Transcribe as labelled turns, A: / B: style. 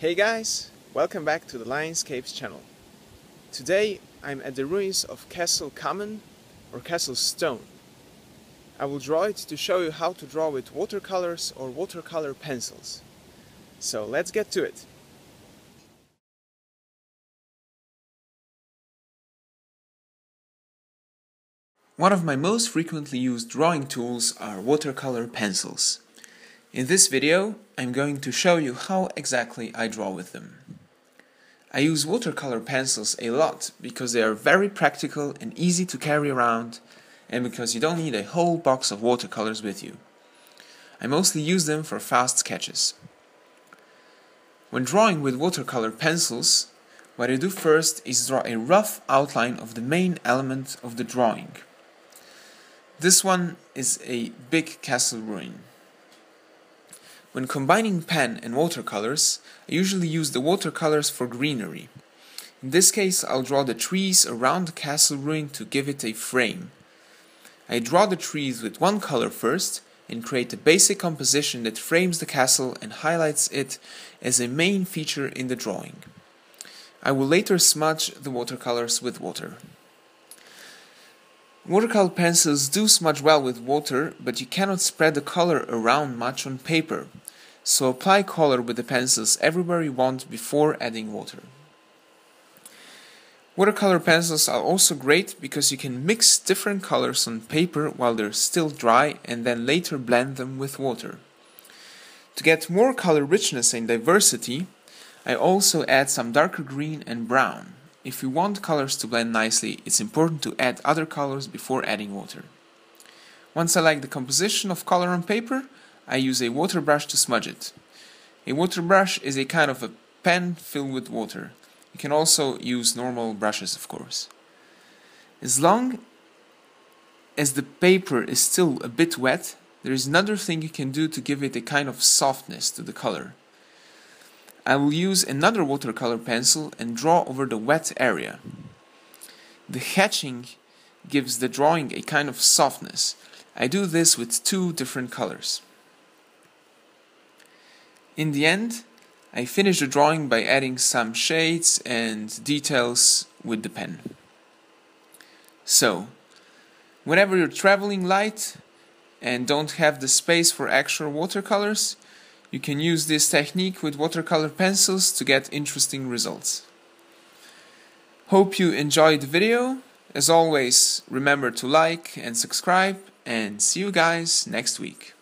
A: Hey guys, welcome back to the Linescapes channel. Today I'm at the ruins of Castle Kamen or Castle Stone. I will draw it to show you how to draw with watercolors or watercolor pencils. So let's get to it. One of my most frequently used drawing tools are watercolor pencils. In this video, I'm going to show you how exactly I draw with them. I use watercolor pencils a lot because they are very practical and easy to carry around and because you don't need a whole box of watercolors with you. I mostly use them for fast sketches. When drawing with watercolor pencils, what I do first is draw a rough outline of the main element of the drawing. This one is a big castle ruin. When combining pen and watercolors, I usually use the watercolors for greenery. In this case, I'll draw the trees around the castle ruin to give it a frame. I draw the trees with one color first and create a basic composition that frames the castle and highlights it as a main feature in the drawing. I will later smudge the watercolors with water. Watercolor pencils do smudge well with water, but you cannot spread the color around much on paper, so apply color with the pencils everywhere you want before adding water. Watercolor pencils are also great because you can mix different colors on paper while they're still dry and then later blend them with water. To get more color richness and diversity, I also add some darker green and brown. If you want colors to blend nicely, it's important to add other colors before adding water. Once I like the composition of color on paper, I use a water brush to smudge it. A water brush is a kind of a pen filled with water. You can also use normal brushes, of course. As long as the paper is still a bit wet, there is another thing you can do to give it a kind of softness to the color. I will use another watercolor pencil and draw over the wet area. The hatching gives the drawing a kind of softness. I do this with two different colors. In the end, I finish the drawing by adding some shades and details with the pen. So, whenever you're traveling light and don't have the space for actual watercolors, you can use this technique with watercolor pencils to get interesting results. Hope you enjoyed the video. As always, remember to like and subscribe and see you guys next week.